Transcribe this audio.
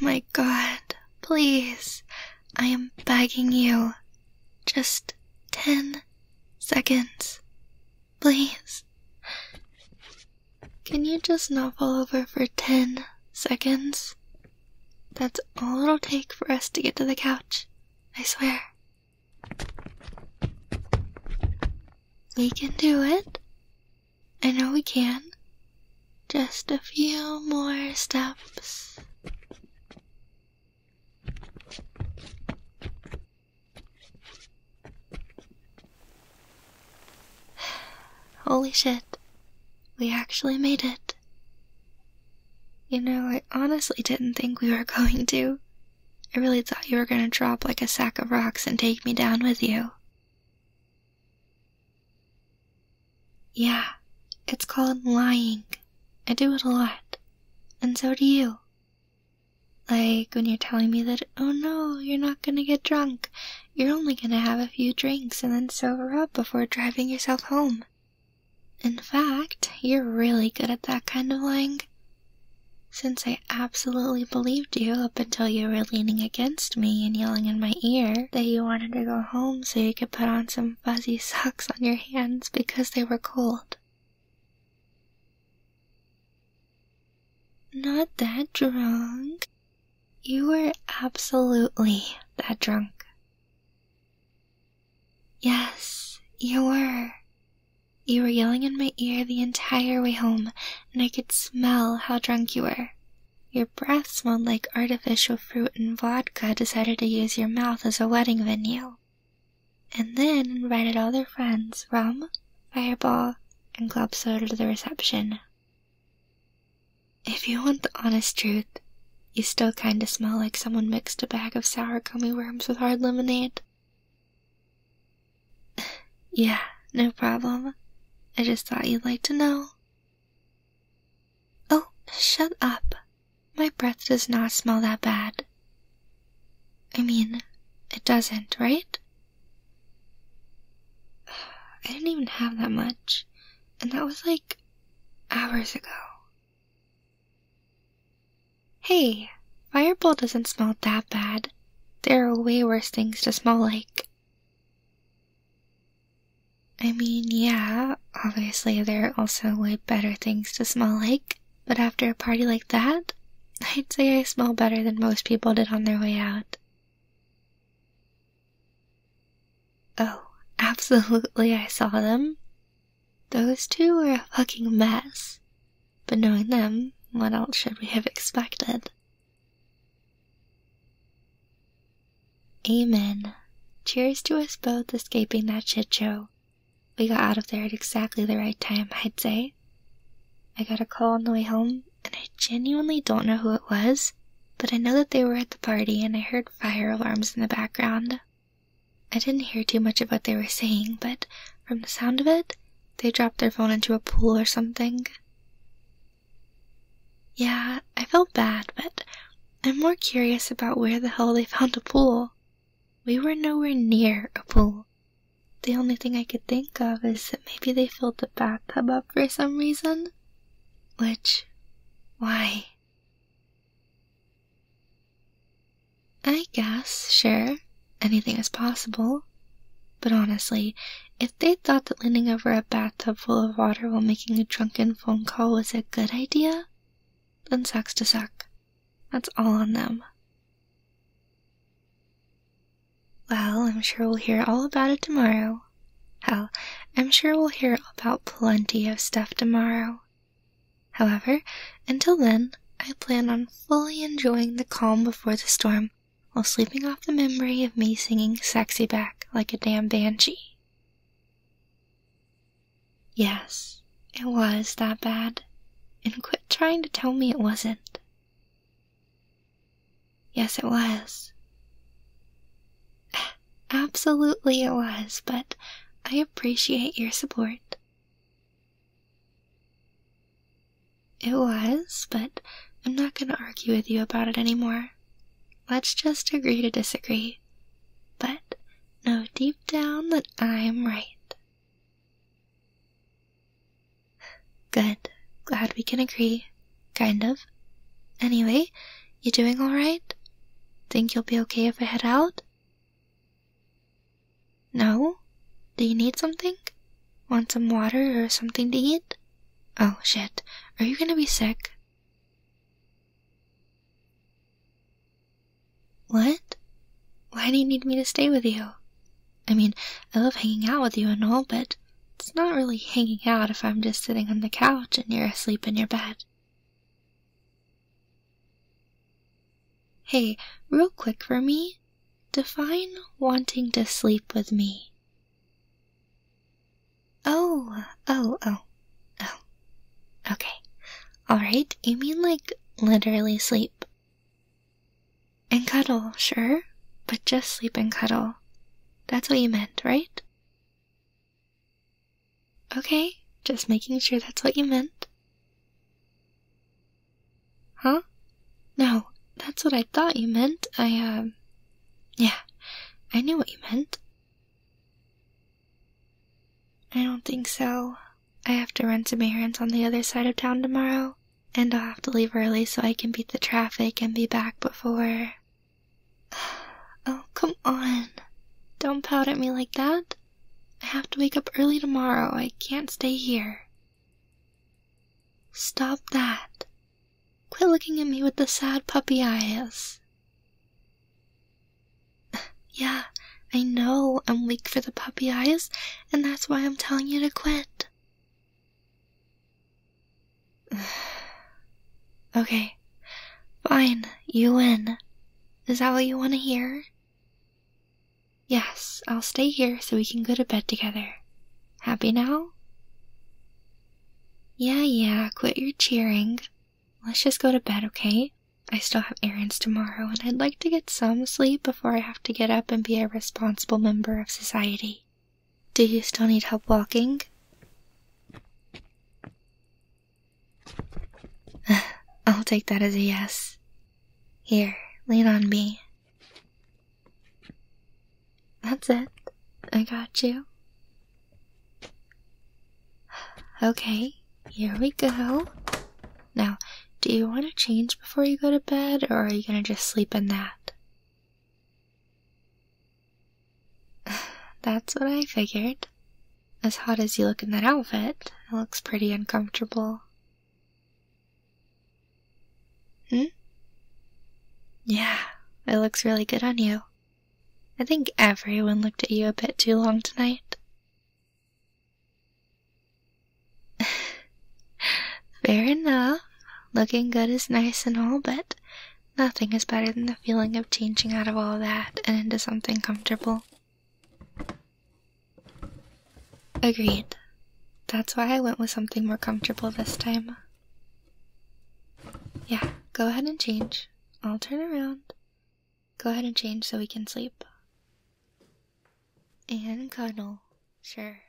My god, please. I am begging you. Just 10 seconds. Please. Can you just not fall over for 10 seconds? That's all it'll take for us to get to the couch. I swear. We can do it. I know we can. Just a few more steps. Holy shit. We actually made it. You know, I honestly didn't think we were going to. I really thought you were gonna drop like a sack of rocks and take me down with you. Yeah, it's called lying. I do it a lot. And so do you. Like when you're telling me that, oh no, you're not gonna get drunk. You're only gonna have a few drinks and then sober up before driving yourself home. In fact, you're really good at that kind of lying. Since I absolutely believed you up until you were leaning against me and yelling in my ear that you wanted to go home so you could put on some fuzzy socks on your hands because they were cold. Not that drunk. You were absolutely that drunk. Yes, you were. You were yelling in my ear the entire way home, and I could smell how drunk you were. Your breath smelled like artificial fruit and vodka decided to use your mouth as a wedding venue. And then invited all their friends, rum, fireball, and club soda to the reception. If you want the honest truth, you still kinda smell like someone mixed a bag of sour gummy worms with hard lemonade. yeah, no problem. I just thought you'd like to know. Oh, shut up. My breath does not smell that bad. I mean, it doesn't, right? I didn't even have that much, and that was like hours ago. Hey, Fireball doesn't smell that bad. There are way worse things to smell like. I mean, yeah, obviously there are also way better things to smell like, but after a party like that, I'd say I smell better than most people did on their way out. Oh, absolutely, I saw them. Those two were a fucking mess. But knowing them, what else should we have expected? Amen. Cheers to us both escaping that shit show. We got out of there at exactly the right time, I'd say. I got a call on the way home, and I genuinely don't know who it was, but I know that they were at the party and I heard fire alarms in the background. I didn't hear too much of what they were saying, but from the sound of it, they dropped their phone into a pool or something. Yeah, I felt bad, but I'm more curious about where the hell they found a pool. We were nowhere near a pool. The only thing I could think of is that maybe they filled the bathtub up for some reason. Which, why? I guess, sure, anything is possible. But honestly, if they thought that leaning over a bathtub full of water while making a drunken phone call was a good idea, then sucks to suck. That's all on them. Well, I'm sure we'll hear all about it tomorrow. Hell, I'm sure we'll hear about plenty of stuff tomorrow. However, until then, I plan on fully enjoying the calm before the storm while sleeping off the memory of me singing sexy back like a damn banshee. Yes, it was that bad, and quit trying to tell me it wasn't. Yes, it was. Absolutely it was, but I appreciate your support. It was, but I'm not gonna argue with you about it anymore. Let's just agree to disagree. But know deep down that I'm right. Good. Glad we can agree. Kind of. Anyway, You doing alright? Think you'll be okay if I head out? No? Do you need something? Want some water or something to eat? Oh shit, are you gonna be sick? What? Why do you need me to stay with you? I mean, I love hanging out with you and all, but it's not really hanging out if I'm just sitting on the couch and you're asleep in your bed. Hey, real quick for me, define wanting to sleep with me. Oh, oh, oh, oh. Okay. Alright, you mean like literally sleep? And cuddle, sure, but just sleep and cuddle. That's what you meant, right? Okay, just making sure that's what you meant. Huh? No, that's what I thought you meant. I, um, yeah, I knew what you meant. I don't think so. I have to run some errands on the other side of town tomorrow, and I'll have to leave early so I can beat the traffic and be back before. Oh, come on. Don't pout at me like that. I have to wake up early tomorrow. I can't stay here. Stop that. Quit looking at me with the sad puppy eyes. Yeah, I know I'm weak for the puppy eyes, and that's why I'm telling you to quit. okay, fine, you win. Is that what you want to hear? Yes, I'll stay here so we can go to bed together. Happy now? Yeah, yeah, quit your cheering. Let's just go to bed, okay? I still have errands tomorrow, and I'd like to get some sleep before I have to get up and be a responsible member of society. Do you still need help walking? I'll take that as a yes. Here, lean on me. That's it. I got you. Okay, here we go. Now, do you want to change before you go to bed, or are you gonna just sleep in that? That's what I figured. As hot as you look in that outfit, it looks pretty uncomfortable. Hmm? Yeah, it looks really good on you. I think everyone looked at you a bit too long tonight. Fair enough. Looking good is nice and all, but nothing is better than the feeling of changing out of all that and into something comfortable. Agreed. That's why I went with something more comfortable this time. Yeah, go ahead and change. I'll turn around. Go ahead and change so we can sleep. And cuddle, sure.